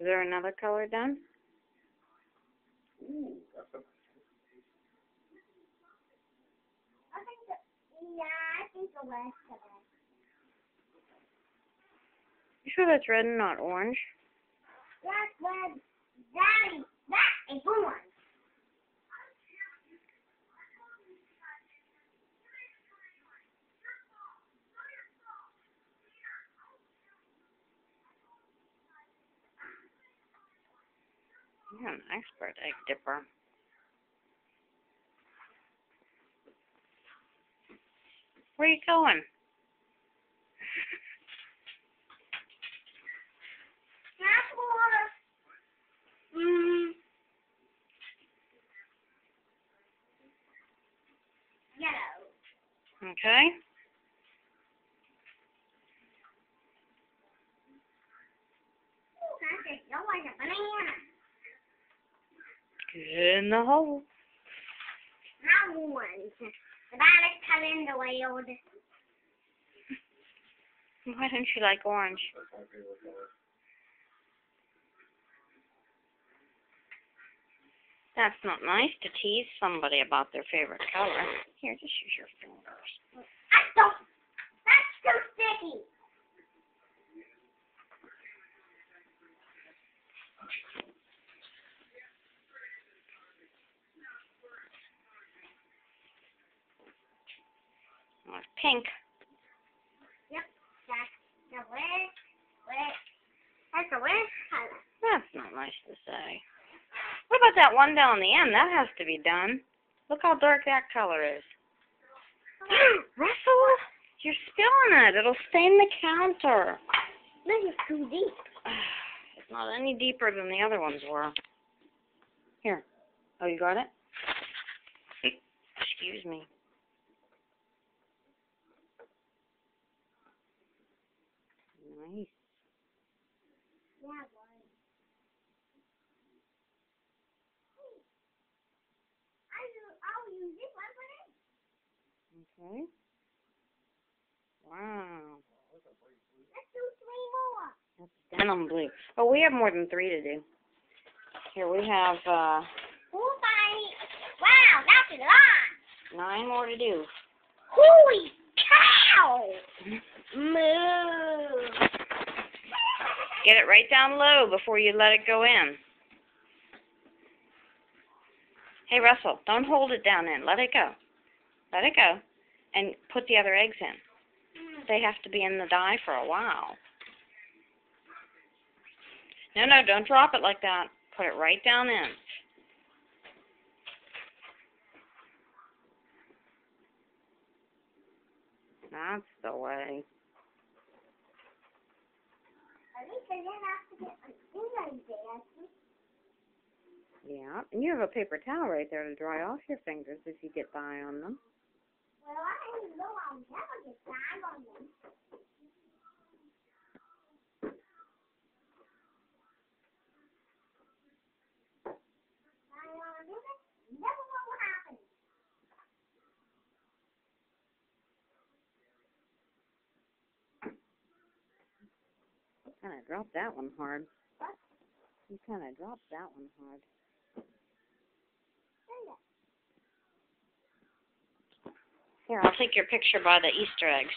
Is there another color done? Ooh, that's a I think the, yeah, I think the rest of it. You sure that's red and not orange? That's red. Daddy, that is orange. You're an expert egg dipper. Where are you going? Mm. Yellow. Okay. Ooh. You're banana. In the hole. Not orange. The bananas come in the way old. Why don't you like orange? that's my favorite color. That's not nice to tease somebody about their favorite color. Here, just use your fingers. That's so, that's so sticky. Oh, pink. Yep, that's the. That's the color. That's not nice to say. What about that one down the end? That has to be done. Look how dark that color is. Russell, you're spilling it. It'll stain the counter. This is too deep. It's not any deeper than the other ones were. Here. Oh, you got it? Excuse me. Nice. Yeah, boy. I'll use, this one. Okay. Wow. Let's do three more. That's denim blue. Oh, we have more than three to do. Here we have uh Wow, that's a lot. nine more to do. Holy cow! Moo. Get it right down low before you let it go in. Hey Russell, don't hold it down in. Let it go. Let it go. And put the other eggs in. They have to be in the dye for a while. No, no, don't drop it like that. Put it right down in. That's the way. At least I didn't have to get an inlay there. Yeah, and you have a paper towel right there to dry off your fingers if you get dye on them. Well, I know I'll never get time on them. I uh, do this, never what will happen. Kind of dropped that one hard. You kind of dropped that one hard. Here, I'll take your picture by the Easter eggs.